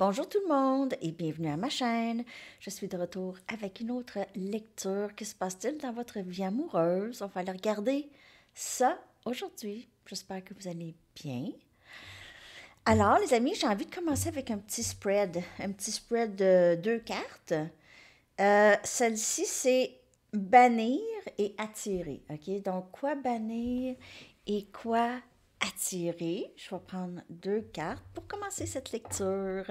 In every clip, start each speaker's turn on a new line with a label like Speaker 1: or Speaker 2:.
Speaker 1: Bonjour tout le monde et bienvenue à ma chaîne. Je suis de retour avec une autre lecture. Que se passe-t-il dans votre vie amoureuse? On va aller regarder ça aujourd'hui. J'espère que vous allez bien. Alors, les amis, j'ai envie de commencer avec un petit spread. Un petit spread de deux cartes. Euh, celle-ci, c'est bannir et attirer. Donc, quoi bannir et quoi attirer. Je vais prendre deux cartes pour commencer cette lecture.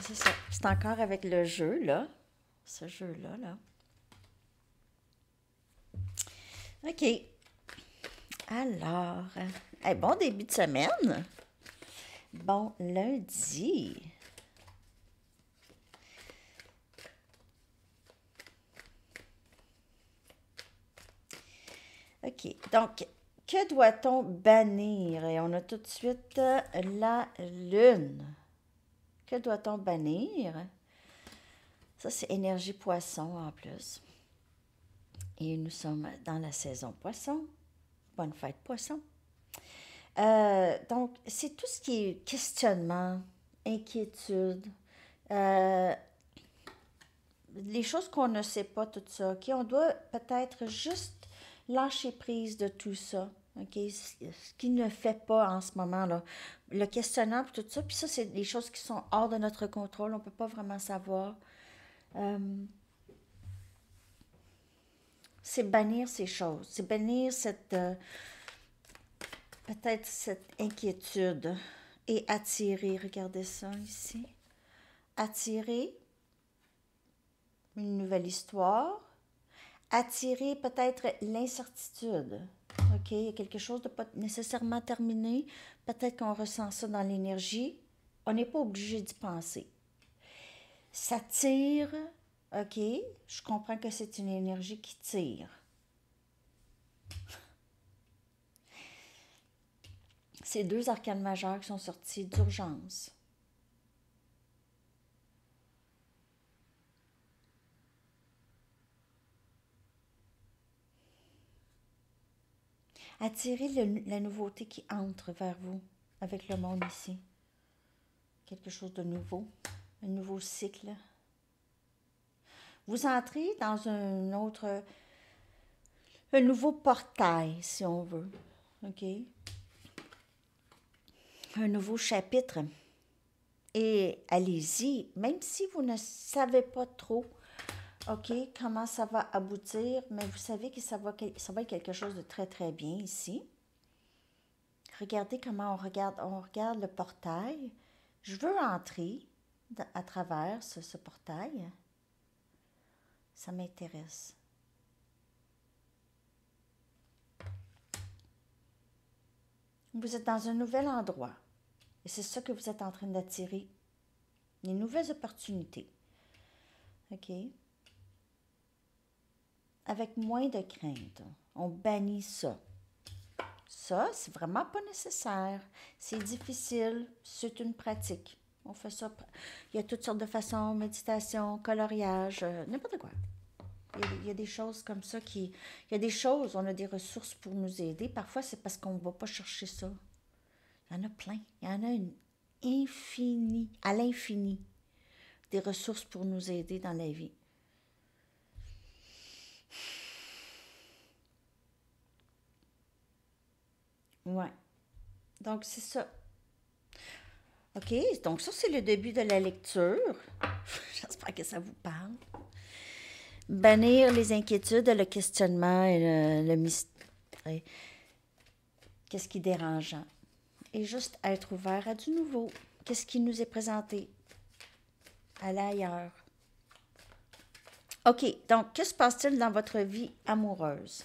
Speaker 1: C'est ça. C'est encore avec le jeu, là. Ce jeu-là, là. OK. Alors, bon début de semaine. Bon lundi. OK. Donc, que doit-on bannir? Et on a tout de suite euh, la lune. Que doit-on bannir? Ça, c'est énergie poisson en plus. Et nous sommes dans la saison poisson. Bonne fête poisson. Euh, donc, c'est tout ce qui est questionnement, inquiétude, euh, les choses qu'on ne sait pas, tout ça. OK? On doit peut-être juste lâcher prise de tout ça. OK? Ce qui ne fait pas en ce moment, là. Le questionnement, tout ça. Puis ça, c'est des choses qui sont hors de notre contrôle. On ne peut pas vraiment savoir. Euh, c'est bannir ces choses. C'est bannir cette. Euh, peut-être cette inquiétude. Et attirer. Regardez ça ici. Attirer une nouvelle histoire. Attirer peut-être l'incertitude. Il y a quelque chose de pas nécessairement terminé. Peut-être qu'on ressent ça dans l'énergie. On n'est pas obligé d'y penser. Ça tire. OK, je comprends que c'est une énergie qui tire. C'est deux arcanes majeures qui sont sortis d'urgence. Attirez la nouveauté qui entre vers vous avec le monde ici. Quelque chose de nouveau, un nouveau cycle. Vous entrez dans un autre, un nouveau portail, si on veut. OK? Un nouveau chapitre. Et allez-y, même si vous ne savez pas trop OK, comment ça va aboutir? Mais vous savez que ça va, être quelque chose de très, très bien ici. Regardez comment on regarde, on regarde le portail. Je veux entrer à travers ce, ce portail. Ça m'intéresse. Vous êtes dans un nouvel endroit. Et c'est ça que vous êtes en train d'attirer. Des nouvelles opportunités. OK? Avec moins de crainte. On bannit ça. Ça, c'est vraiment pas nécessaire. C'est difficile. C'est une pratique. On fait ça. Il y a toutes sortes de façons, méditation, coloriage, euh, n'importe quoi. Il y, a, des choses comme ça qui. Il y a des choses, on a des ressources pour nous aider. Parfois, c'est parce qu'on ne va pas chercher ça. Il y en a plein. Il y en a une infinie, à l'infini, des ressources pour nous aider dans la vie. Ouais. Donc, c'est ça. OK, donc ça, c'est le début de la lecture. J'espère que ça vous parle. Bannir les inquiétudes, le questionnement et le, mystère. Qu'est-ce qui est dérangeant? Et juste être ouvert à du nouveau. Qu'est-ce qui nous est présenté? Aller ailleurs. OK, donc, que se passe-t-il dans votre vie amoureuse?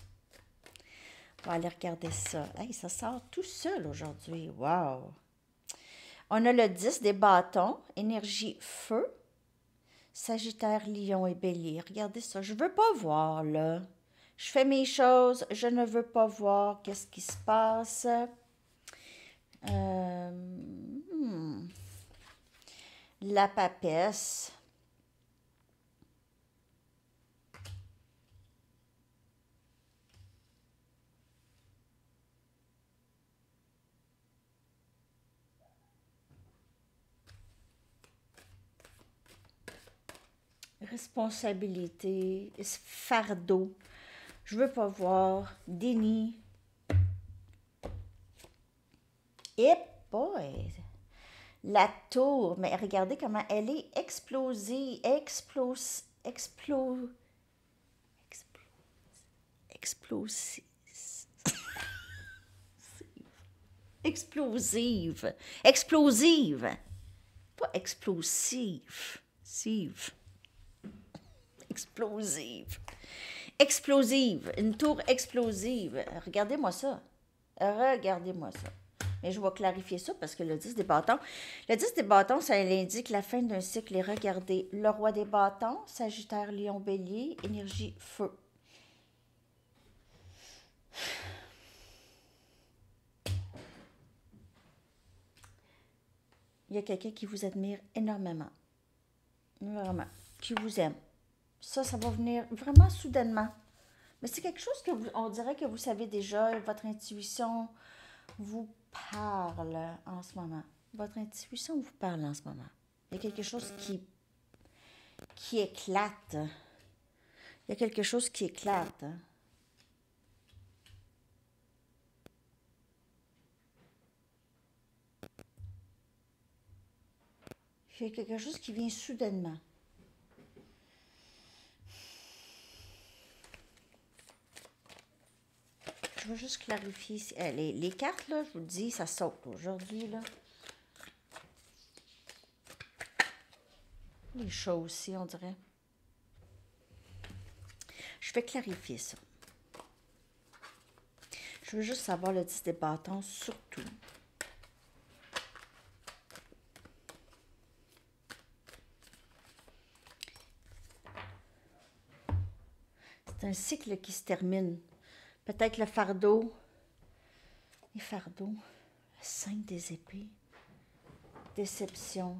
Speaker 1: On va aller regarder ça. Hey, ça sort tout seul aujourd'hui. Wow! On a le 10 des bâtons, énergie feu, Sagittaire, Lion et Bélier. Regardez ça. Je ne veux pas voir, là. Je fais mes choses. Je ne veux pas voir qu'est-ce qui se passe. Euh, hmm. La papesse. Responsabilité, fardeau. Je veux pas voir, déni. Et boy, la tour, mais regardez comment elle est explosée, explose, explose, explose, explosive, explosive, pas explosive, sive, explosive, explosive, une tour explosive. Regardez-moi ça, regardez-moi ça. Mais je vais clarifier ça parce que le 10 des bâtons, le 10 des bâtons, ça indique la fin d'un cycle. Et regardez, le roi des bâtons, Sagittaire, Lion, Bélier, énergie, feu. Il y a quelqu'un qui vous admire énormément. Vraiment. Qui vous aime. Ça, ça va venir vraiment soudainement. Mais c'est quelque chose que vous, on dirait que vous savez déjà, votre intuition vous parle en ce moment. Votre intuition vous parle en ce moment. Il y a quelque chose qui, qui éclate. Il y a quelque chose qui éclate. Il y a quelque chose qui vient soudainement. Je vais juste clarifier. Euh, les, cartes, là, je vous dis, ça saute aujourd'hui. Les choses aussi, on dirait. Je vais clarifier ça. Je veux juste savoir le 10 des bâtons, surtout. C'est un cycle qui se termine. Peut-être le fardeau. Les fardeaux. Le 5 des épées. Déception.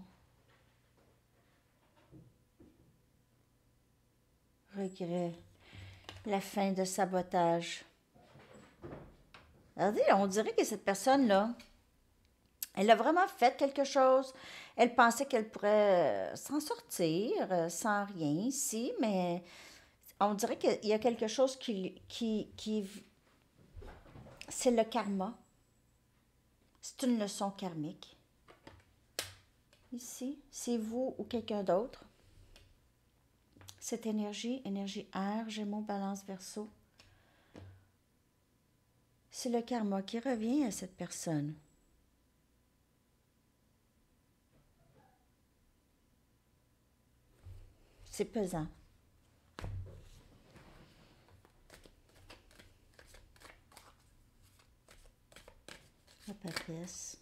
Speaker 1: Regret. La fin de sabotage. Regardez, on dirait que cette personne-là, elle a vraiment fait quelque chose. Elle pensait qu'elle pourrait s'en sortir euh, sans rien ici, mais on dirait qu'il y a quelque chose qui, qui, c'est le karma. C'est une leçon karmique. Ici, c'est vous ou quelqu'un d'autre. Cette énergie, énergie air, Gémeaux, Balance, Verseau, c'est le karma qui revient à cette personne. C'est pesant. La papesse.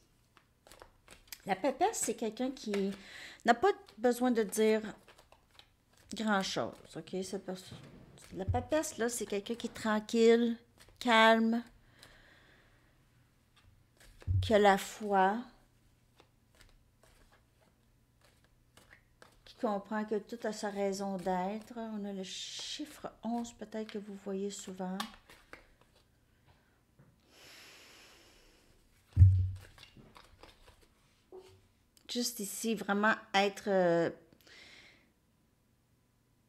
Speaker 1: La papesse, c'est quelqu'un qui n'a pas besoin de dire grand-chose? La papesse, là, c'est quelqu'un qui est tranquille, calme, qui a la foi, qui comprend que tout a sa raison d'être. On a le chiffre 11, peut-être que vous voyez souvent. Juste ici, vraiment être, euh,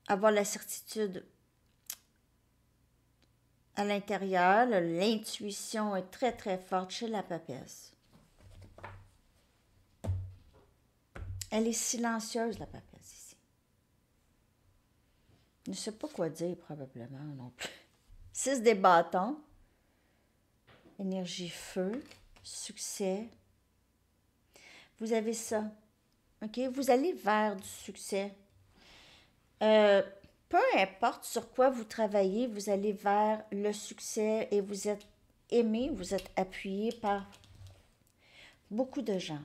Speaker 1: avoir la certitude à l'intérieur. L'intuition est très, très forte chez la papesse. Elle est silencieuse, la papesse, ici. Je ne sais pas quoi dire, probablement, non plus. Six des bâtons. Énergie feu. Succès. Vous avez ça. OK? Vous allez vers du succès. Euh, peu importe sur quoi vous travaillez, vous allez vers le succès et vous êtes aimé, vous êtes appuyé par beaucoup de gens.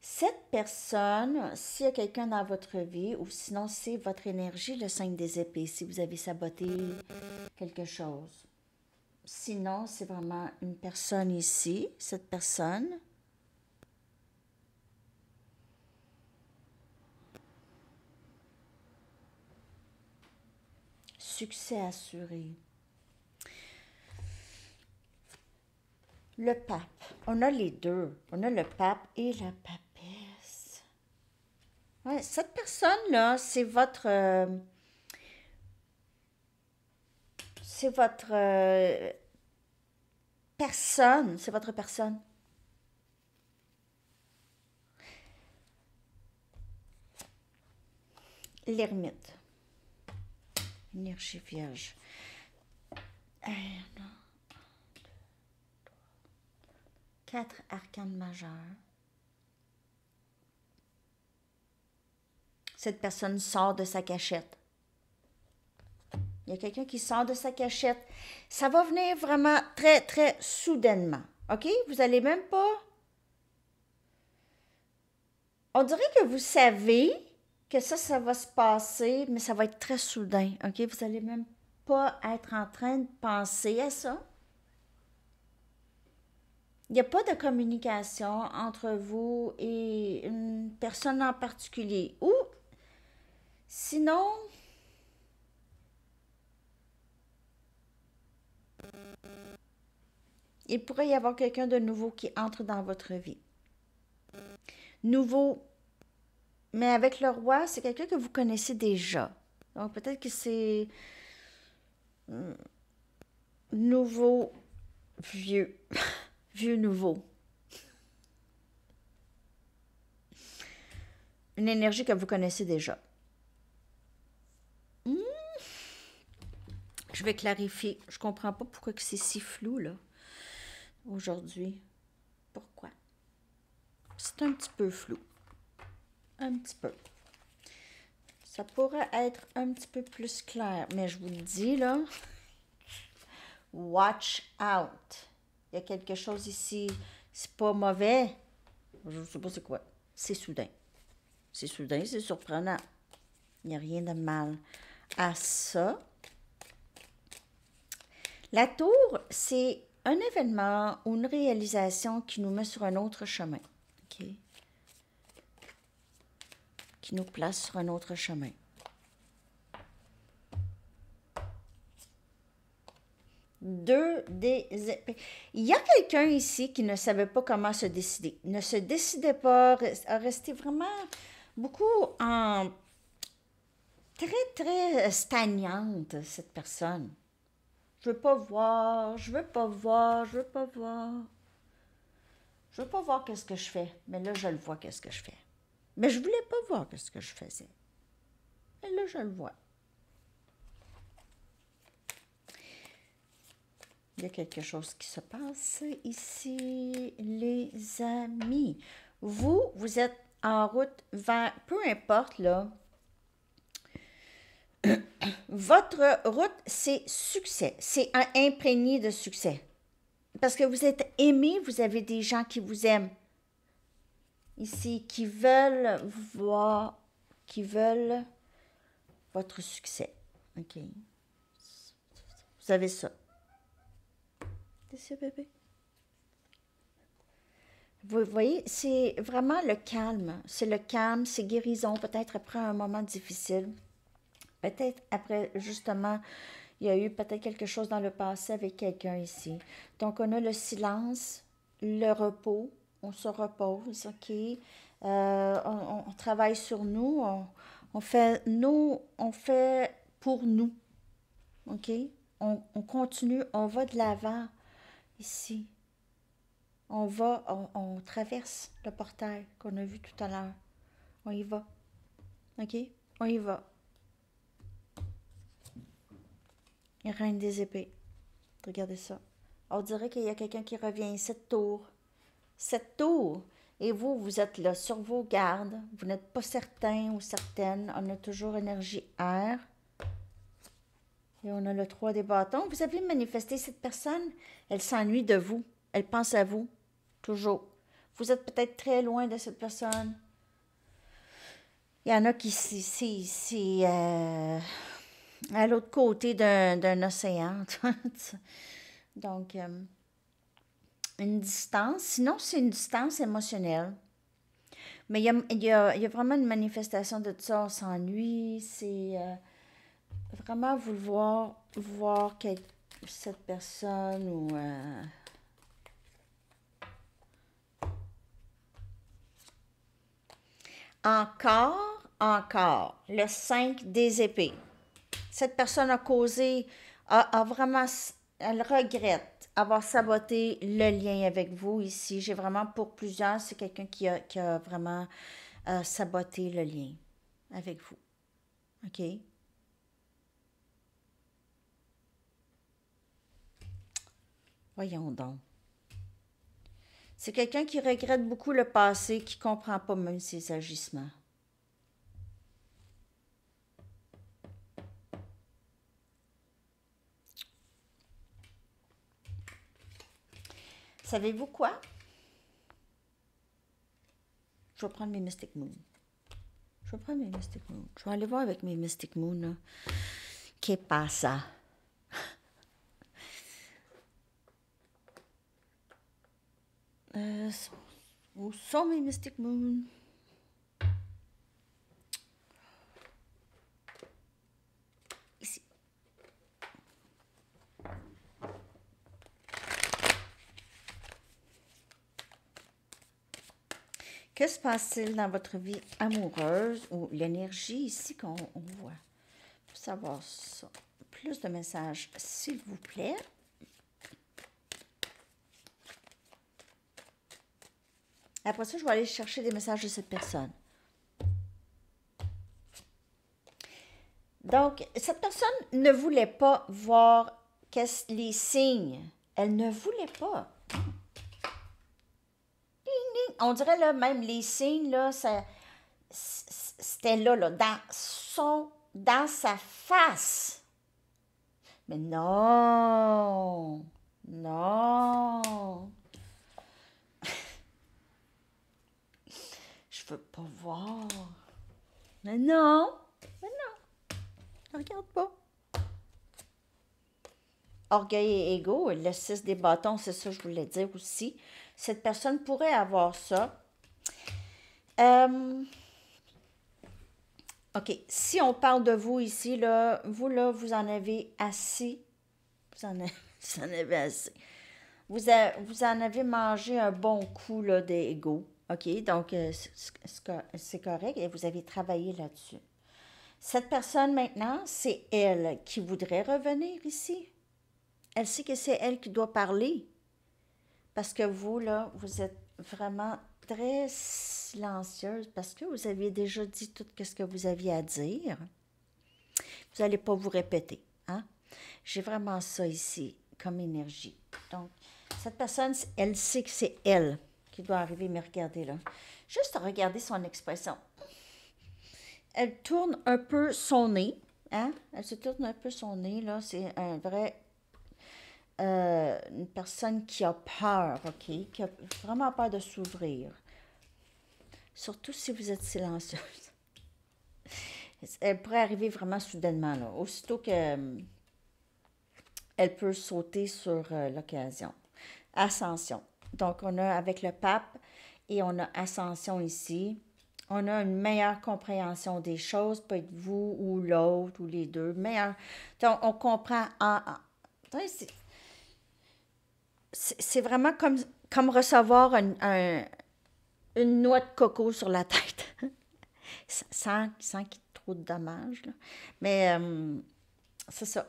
Speaker 1: Cette personne, s'il y a quelqu'un dans votre vie, ou sinon c'est votre énergie, le 5 des épées, si vous avez saboté quelque chose. Sinon, c'est vraiment une personne ici, cette personne succès assuré. Le pape. On a les deux. On a le pape et la papesse. Ouais, cette personne-là, c'est votre... euh, c'est votre euh, personne. C'est votre personne. L'ermite. Énergie vierge. Un, deux, Quatre arcanes majeures. Cette personne sort de sa cachette. Il y a quelqu'un qui sort de sa cachette. Ça va venir vraiment très, très soudainement. OK? Vous allez même pas. On dirait que vous savez que ça, ça va se passer, mais ça va être très soudain. OK? Vous allez même pas être en train de penser à ça. Il n'y a pas de communication entre vous et une personne en particulier. Ou sinon, il pourrait y avoir quelqu'un de nouveau qui entre dans votre vie. Nouveau, mais avec le roi, c'est quelqu'un que vous connaissez déjà. Donc peut-être que c'est hum, nouveau, vieux, vieux nouveau. Une énergie que vous connaissez déjà. Hmm. Je vais clarifier. Je comprends pas pourquoi c'est si flou là aujourd'hui. Pourquoi? C'est un petit peu flou. Un petit peu. Ça pourrait être un petit peu plus clair, mais je vous le dis là, watch out. Il y a quelque chose ici, c'est pas mauvais. Je sais pas c'est quoi. C'est soudain. C'est soudain, c'est surprenant. Il n'y a rien de mal à ça. La tour, c'est un événement ou une réalisation qui nous met sur un autre chemin. OK? Nous place sur un autre chemin. Deux des. Il y a quelqu'un ici qui ne savait pas comment se décider. Ne se décidait pas, a resté vraiment beaucoup en très, très stagnante, cette personne. Je veux pas voir, je veux pas voir, je veux pas voir. Je veux pas voir qu'est-ce que je fais, mais là, je le vois qu'est-ce que je fais. Mais je voulais pas voir qu'est-ce que je faisais. Mais là, je le vois. Il y a quelque chose qui se passe ici, les amis. Vous, vous êtes en route vers, peu importe, là, votre route, c'est succès. C'est imprégné de succès. Parce que vous êtes aimé, vous avez des gens qui vous aiment. Ici, qui veulent voir, qui veulent votre succès. OK. Vous avez ça. Bébé. Vous voyez, c'est vraiment le calme. C'est le calme, c'est guérison, peut-être après un moment difficile. Peut-être après, justement, il y a eu peut-être quelque chose dans le passé avec quelqu'un ici. Donc, on a le silence, le repos, on se repose, OK? Euh, on, travaille sur nous, on, fait nous, on fait pour nous, OK? On, on continue, on va de l'avant ici. On va, on, traverse le portail qu'on a vu tout à l'heure. On y va. OK? On y va. Il Reine des épées. Regardez ça. On dirait qu'il y a quelqu'un qui revient. Cette tour. Cette tour. Et vous, vous êtes là sur vos gardes. Vous n'êtes pas certain ou certaine. On a toujours énergie air. Et on a le 3 des bâtons. Vous avez manifesté cette personne. Elle s'ennuie de vous. Elle pense à vous. Toujours. Vous êtes peut-être très loin de cette personne. Il y en a qui, c'est euh, à l'autre côté d'un océan. Donc, euh, une distance. Sinon, c'est une distance émotionnelle. Mais il y a, y a, y a vraiment une manifestation de ça. On s'ennuie. C'est euh, vraiment vouloir voir cette personne ou. euh, encore encore. Le 5 des épées. Cette personne a causé, a, vraiment, elle regrette avoir saboté le lien avec vous ici. J'ai vraiment pour plusieurs, c'est quelqu'un qui a, vraiment euh, saboté le lien avec vous. OK? Voyons donc. C'est quelqu'un qui regrette beaucoup le passé, qui ne comprend pas même ses agissements. Savez-vous quoi? Je vais prendre mes Mystic Moon. Je vais prendre mes Mystic Moon. Je vais aller voir avec mes Mystic Moon. Qu'est-ce pasa? Euh, où sont mes Mystic Moon? Que se passe-t-il dans votre vie amoureuse ou l'énergie ici qu'on voit? Pour savoir ça. Plus de messages, s'il vous plaît. Après ça, je vais aller chercher des messages de cette personne. Donc, cette personne ne voulait pas voir les signes. Elle ne voulait pas. On dirait là, même les signes, là, c'était là, là, dans son, dans sa face. Mais non, non. veux pas voir. Mais non, mais non, regarde pas. Orgueil et ego, le 6 des bâtons, c'est ça que je voulais dire aussi. Cette personne pourrait avoir ça. Euh, OK, si on parle de vous ici, là, vous, là, vous en avez assez. Vous en avez, assez. Vous, vous en avez mangé un bon coup d'ego. OK, donc euh, c'est correct et vous avez travaillé là-dessus. Cette personne maintenant, c'est elle qui voudrait revenir ici. Elle sait que c'est elle qui doit parler. Parce que vous, là, vous êtes vraiment très silencieuse parce que vous aviez déjà dit tout ce que vous aviez à dire. Vous n'allez pas vous répéter. Hein? J'ai vraiment ça ici comme énergie. Donc, cette personne, elle sait que c'est elle doit arriver, mais regardez là. Juste regarder son expression. Elle tourne un peu son nez. Hein? Elle se tourne un peu son nez, là. C'est un vrai. Euh, une personne qui a peur, OK? Qui a vraiment peur de s'ouvrir. Surtout si vous êtes silencieuse. Elle pourrait arriver vraiment soudainement, là. Aussitôt que. Euh, elle peut sauter sur euh, l'occasion. Ascension. Donc, on a avec le pape et on a ascension ici. On a une meilleure compréhension des choses, peut être vous ou l'autre ou les deux. Donc, on comprend en. C'est vraiment comme, recevoir un, une noix de coco sur la tête. sans, sans qu'il y ait trop de dommages. Mais euh, c'est ça.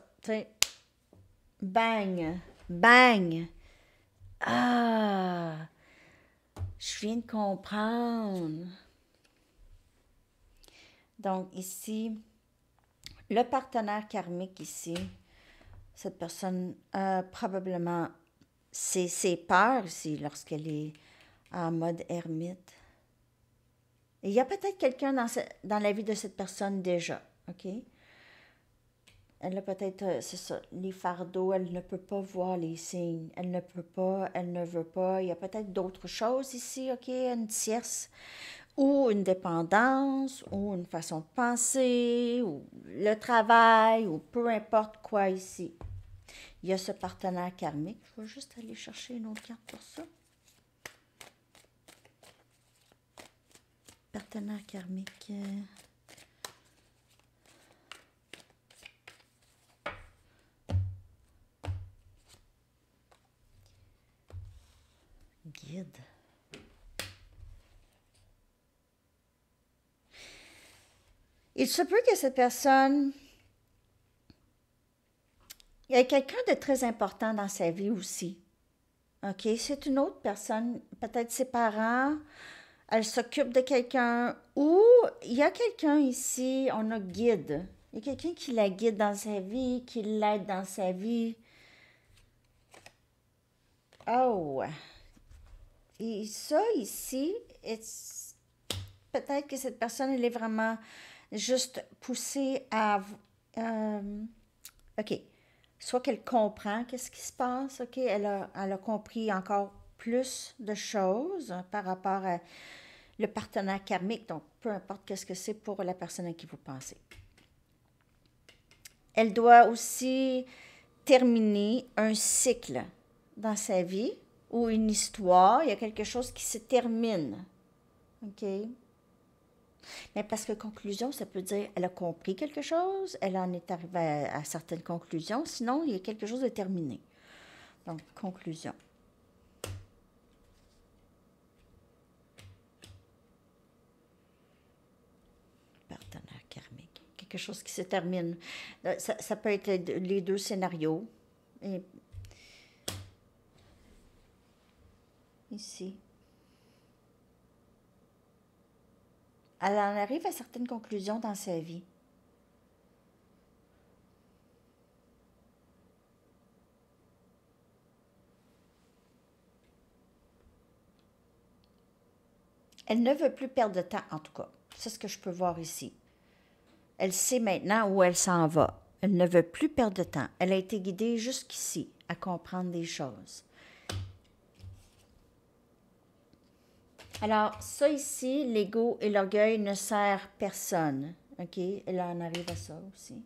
Speaker 1: Bang! Bang! Ah, je viens de comprendre. Donc ici, le partenaire karmique ici, cette personne a probablement ses, ses peurs ici lorsqu'elle est en mode ermite. il y a peut-être quelqu'un dans, dans la vie de cette personne déjà, OK? Elle a peut-être, euh, c'est ça, les fardeaux, elle ne peut pas voir les signes, elle ne peut pas, elle ne veut pas. Il y a peut-être d'autres choses ici, OK, une tierce, ou une dépendance, ou une façon de penser, ou le travail, ou peu importe quoi ici. Il y a ce partenaire karmique. Je vais juste aller chercher une autre carte pour ça. Partenaire karmique. Euh, Il se peut que cette personne... Il y a quelqu'un de très important dans sa vie aussi. OK? C'est une autre personne, peut-être ses parents, elle s'occupe de quelqu'un ou il y a quelqu'un ici, on a guide. Il y a quelqu'un qui la guide dans sa vie, qui l'aide dans sa vie. Oh! Et ça ici, peut-être que cette personne, elle est vraiment juste poussée à... Euh, OK. Soit qu'elle comprend qu'est-ce qui se passe, OK? Elle a, elle a compris encore plus de choses par rapport à le partenaire karmique, donc peu importe qu'est-ce que c'est pour la personne à qui vous pensez. Elle doit aussi terminer un cycle dans sa vie ou une histoire, il y a quelque chose qui se termine. OK? Mais parce que conclusion, ça peut dire elle a compris quelque chose, elle en est arrivée à, certaines conclusions, sinon il y a quelque chose de terminé. Donc, conclusion. quelque chose qui se termine. Euh, ça, peut être les deux scénarios. ici. Elle en arrive à certaines conclusions dans sa vie. Elle ne veut plus perdre de temps, en tout cas. C'est ce que je peux voir ici. Elle sait maintenant où elle s'en va. Elle ne veut plus perdre de temps. Elle a été guidée jusqu'ici à comprendre des choses. Alors, ça ici, l'ego et l'orgueil ne sert personne. OK? Elle en arrive à ça aussi.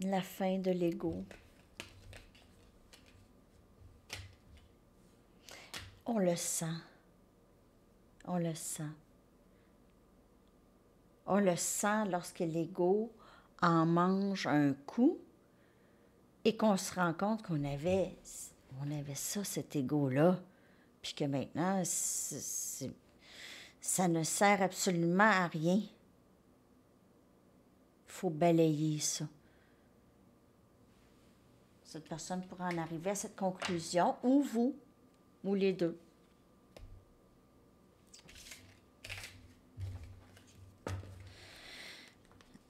Speaker 1: La fin de l'ego. On le sent. On le sent. On le sent lorsque l'ego en mange un coup et qu'on se rend compte qu'on avait, on avait ça, cet ego-là, puis que maintenant, ça ne sert absolument à rien. Il faut balayer ça. Cette personne pourra en arriver à cette conclusion, ou vous, ou les deux.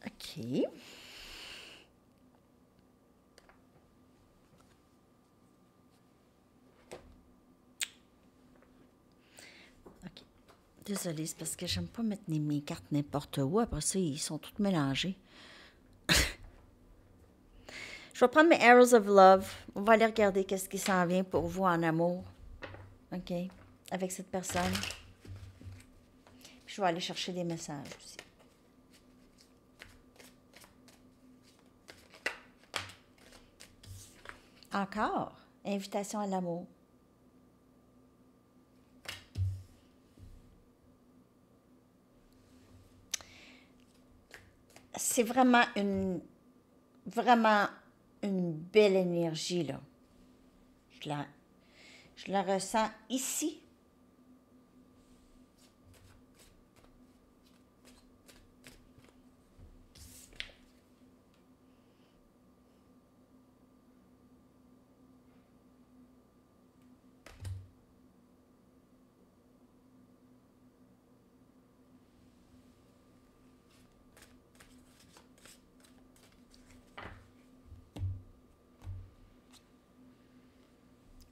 Speaker 1: OK. Désolée, c'est parce que j'aime pas mettre mes cartes n'importe où. Après ça, ils sont toutes mélangés. Je vais prendre mes Arrows of Love. On va aller regarder qu'est-ce qui s'en vient pour vous en amour. OK? Avec cette personne. je vais aller chercher des messages aussi. Encore, invitation à l'amour. C'est vraiment une, vraiment une belle énergie, là. Je la, je la ressens ici.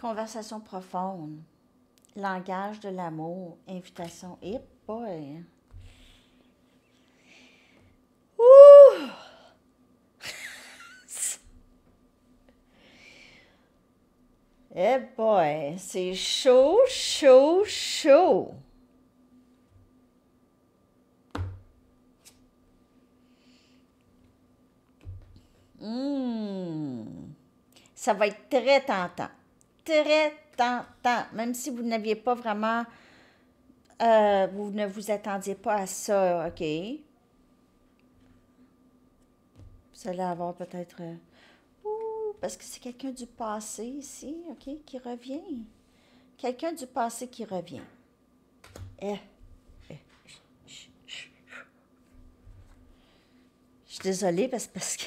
Speaker 1: Conversation profonde. Langage de l'amour. Invitation. Et boy. Ouh! Eh boy, c'est chaud, chaud, chaud. Mmh. Ça va être très tentant très tentant, même si vous n'aviez pas vraiment, euh, vous ne vous attendiez pas à ça, OK? Vous allez avoir peut-être, euh, parce que c'est quelqu'un du passé ici, OK, qui revient. Quelqu'un du passé qui revient. Eh. eh désolée parce, parce que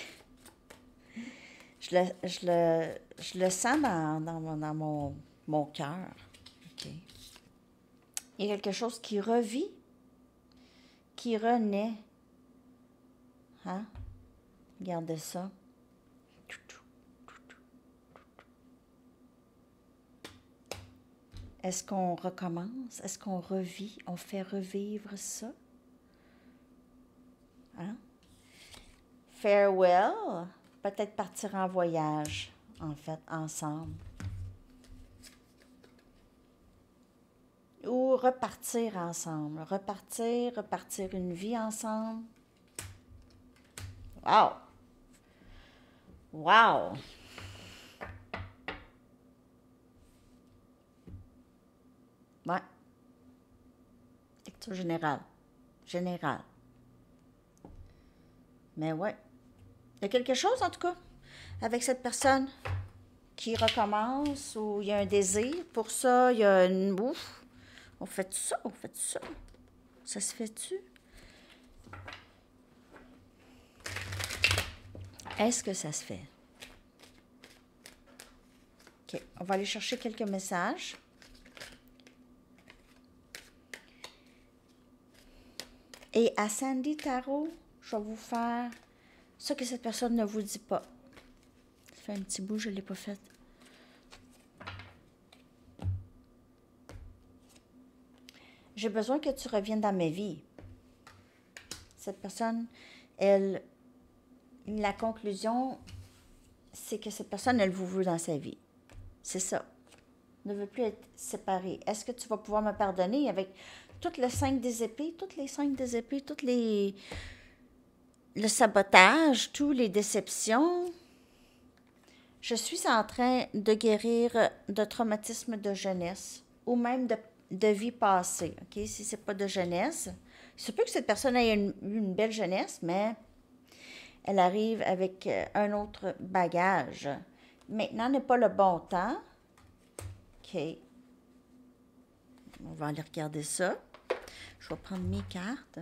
Speaker 1: je le, sens dans, dans mon, dans mon, mon cœur. Il y a quelque chose qui revit, qui renaît. Hein? Regardez ça. Est-ce qu'on recommence? Est-ce qu'on revit? On fait revivre ça? Hein? Farewell, peut-être partir en voyage, en fait, ensemble. Ou repartir ensemble. Repartir, repartir une vie ensemble. Wow! Wow! Ouais. Lecture générale. Générale. Mais ouais. Y a quelque chose, en tout cas, avec cette personne qui recommence ou il y a un désir. Pour ça, il y a une. Ouf! On fait ça, on fait ça. Ça se fait-tu? Est-ce que ça se fait? OK. On va aller chercher quelques messages. Et à Sandy Tarot, je vais vous faire ce que cette personne ne vous dit pas. Ça fait un petit bout, je ne l'ai pas fait. J'ai besoin que tu reviennes dans ma vie. Cette personne, elle, la conclusion, c'est que cette personne, elle vous veut dans sa vie. C'est ça. Ne veut plus être séparée. Est-ce que tu vas pouvoir me pardonner avec toutes les cinq des épées, toutes les cinq des épées, toutes les le sabotage, toutes les déceptions. Je suis en train de guérir de traumatismes de jeunesse ou même de, vie passée. Si c'est pas de jeunesse, il se peut que cette personne ait une, une belle jeunesse, mais elle arrive avec euh, un autre bagage. Maintenant n'est pas le bon temps. OK? On va aller regarder ça. Je vais prendre mes cartes.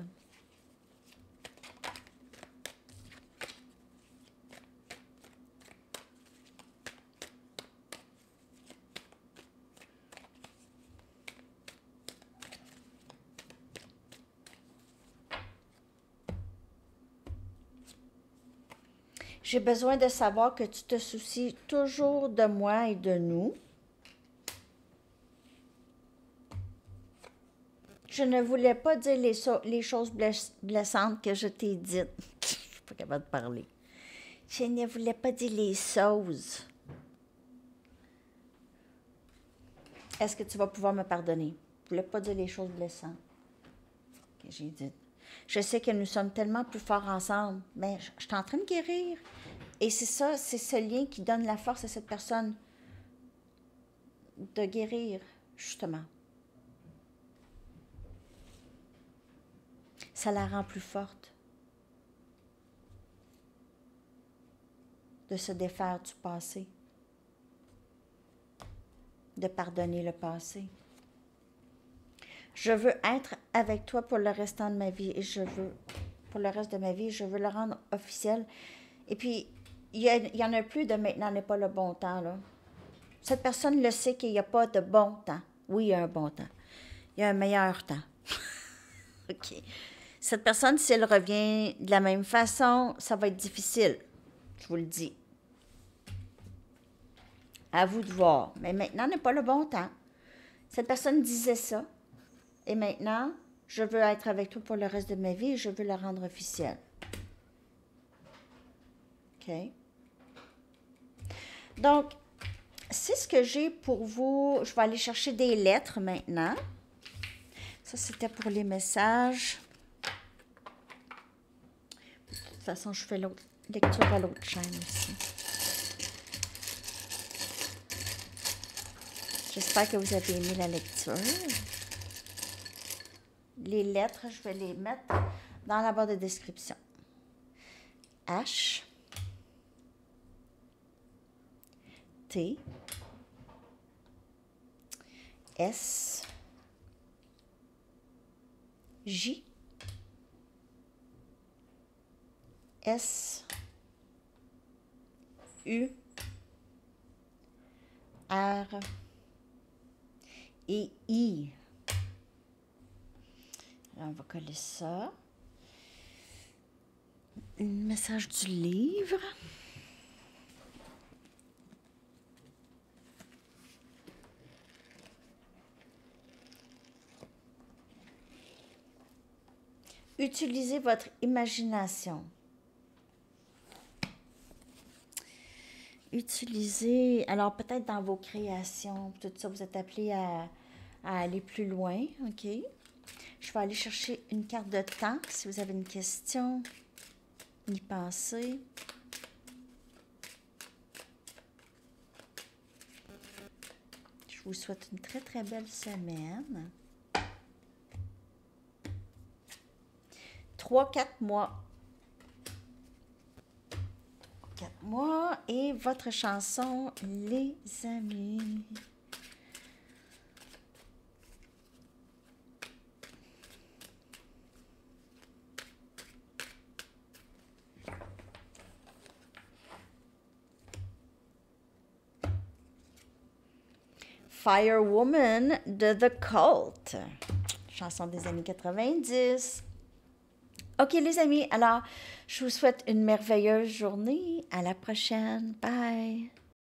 Speaker 1: J'ai besoin de savoir que tu te soucies toujours de moi et de nous. Je ne voulais pas dire les, choses blessantes que je t'ai dites. je suis pas capable de parler. Je ne voulais pas dire les choses. Est-ce que tu vas pouvoir me pardonner? Je ne voulais pas dire les choses blessantes que j'ai dites. Je sais que nous sommes tellement plus forts ensemble, mais je, suis en train de guérir. Et c'est ça, c'est ce lien qui donne la force à cette personne de guérir, justement. ça la rend plus forte. De se défaire du passé. De pardonner le passé. Je veux être avec toi pour le restant de ma vie et je veux, pour le reste de ma vie, je veux le rendre officiel. Et puis, il y, en a plus de maintenant n'est pas le bon temps. Cette personne le sait qu'il n'y a pas de bon temps. Oui, il y a un bon temps. Il y a un meilleur temps. OK. Cette personne, si elle revient de la même façon, ça va être difficile. Je vous le dis. À vous de voir. Mais maintenant n'est pas le bon temps. Cette personne disait ça. Et maintenant, je veux être avec toi pour le reste de ma vie et je veux la rendre officielle. OK? Donc, c'est ce que j'ai pour vous. Je vais aller chercher des lettres maintenant. Ça, c'était pour les messages. De toute façon, je fais l'autre lecture à l'autre chaîne aussi. J'espère que vous avez aimé la lecture. Les lettres, je vais les mettre dans la barre de description. H T S J S, U, R et I. on va coller ça. Message du livre. Utilisez votre imagination. Utilisez, alors peut-être dans vos créations, tout ça, vous êtes appelé à, aller plus loin, OK? Je vais aller chercher une carte de temps si vous avez une question, y penser. Je vous souhaite une très très belle semaine. 3-4 mois. 4 mois et votre chanson Les Amis. Firewoman de The Cult. Chanson des années 90. OK, les amis, alors, je vous souhaite une merveilleuse journée. À la prochaine. Bye.